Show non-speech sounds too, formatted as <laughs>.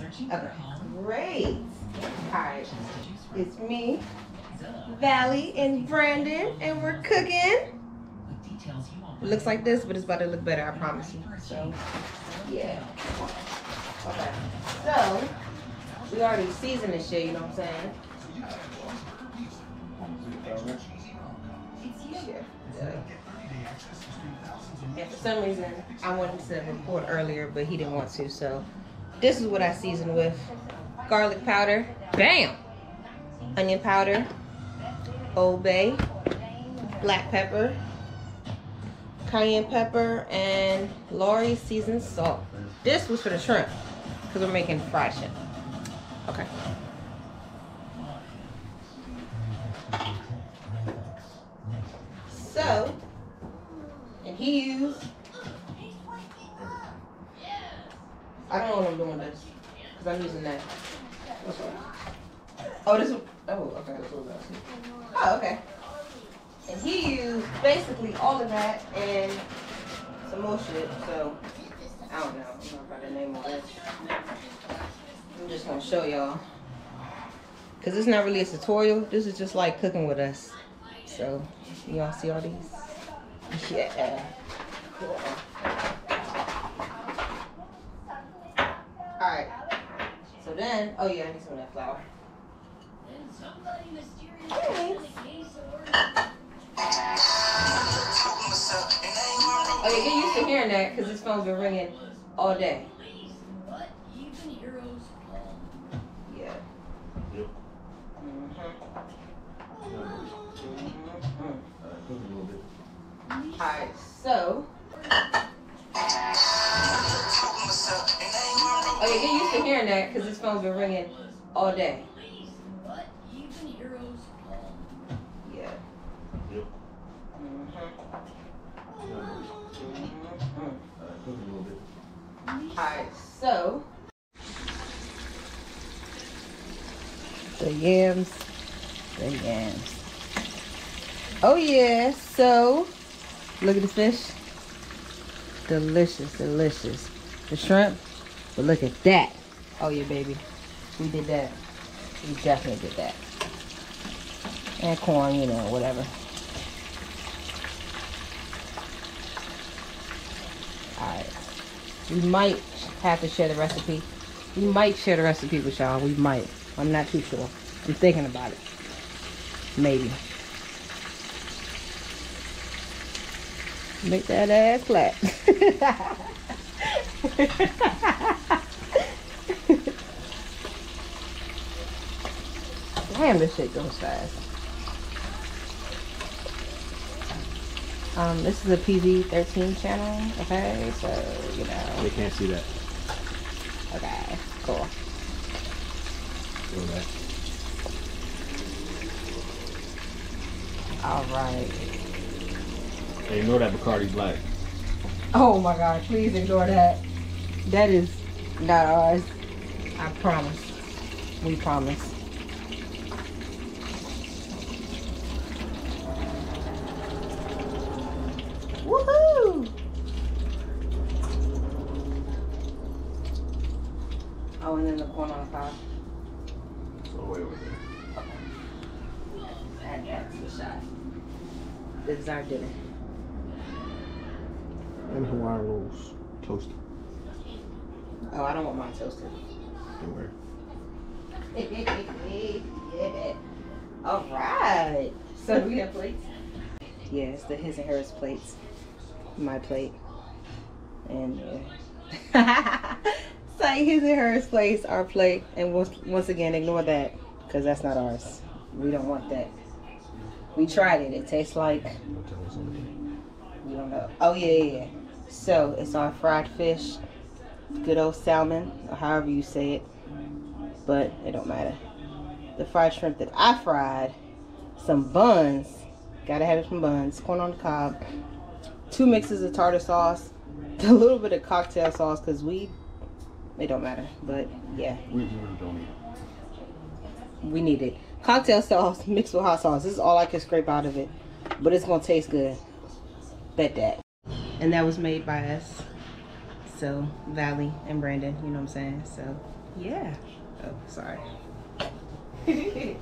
Okay. Great. Alright. It's me, Valley, and Brandon, and we're cooking. It looks like this, but it's about to look better, I promise you. So, yeah. Okay. So, we already seasoned this shit, you know what I'm saying? Yeah. And for some reason, I wanted to record earlier, but he didn't want to. So this is what I season with: garlic powder, bam, onion powder, Old Bay, black pepper, cayenne pepper, and Lawry seasoned salt. This was for the shrimp because we're making fried shrimp. Okay. So, and he used. I don't know what I'm doing with this because I'm using that. Oh, this. one- Oh, okay. Oh, okay. And he used basically all of that and some more shit. So I don't know. I'm not know about the name of this. I'm just gonna show y'all. Cause it's not really a tutorial. This is just like cooking with us. So y'all see all these? Yeah. Cool. Alright. So then, oh yeah, I need some of that flour. Thanks. Oh yeah, get used to hearing that because this phone's been ringing all day. Yeah. Yep. Mhm. Alright, so. Yeah, get used to hearing that because this phone's been ringing all day. Yeah. Yep. Mhm. Alright, so. The yams. The yams. Oh yeah, so look at the fish. Delicious, delicious. The shrimp, but look at that. Oh yeah, baby. We did that. We definitely did that. And corn, you know, whatever. Alright. We might have to share the recipe. We might share the recipe with y'all. We might. I'm not too sure. I'm thinking about it. Maybe. Make that ass clap. <laughs> Damn, this shit goes fast. Um, this is a PG-13 channel, okay? So, you know, They can't see that. okay, cool. Go back. All right. Hey, ignore that Bacardi Black. Oh my God, please ignore that. That is not ours. I promise. We promise. Woohoo! Oh, and then the corn on top. So wait over there. Add that to the shot. This is our dinner. And Hawaiian rolls. Toasted. Oh, I don't want mine toasted. Don't worry. yeah. <laughs> All right. So we have plates? Yes, the his and hers plates. My plate. And uh, say <laughs> his and hers plates, our plate. And once once again, ignore that because that's not ours. We don't want that. We tried it. It tastes like we don't know. Oh yeah, yeah. yeah. So it's our fried fish, good old salmon, or however you say it. But it don't matter. The fried shrimp that I fried, some buns. Gotta have it from buns. Corn on the cob. Two mixes of tartar sauce. <laughs> A little bit of cocktail sauce because we. It don't matter. But yeah, We, really don't it. We need it. Cocktail sauce <laughs> mixed with hot sauce. This is all I can scrape out of it. But it's gonna taste good. Bet that. And that was made by us. So Valley and Brandon, you know what I'm saying? So Yeah. Oh, sorry. <laughs>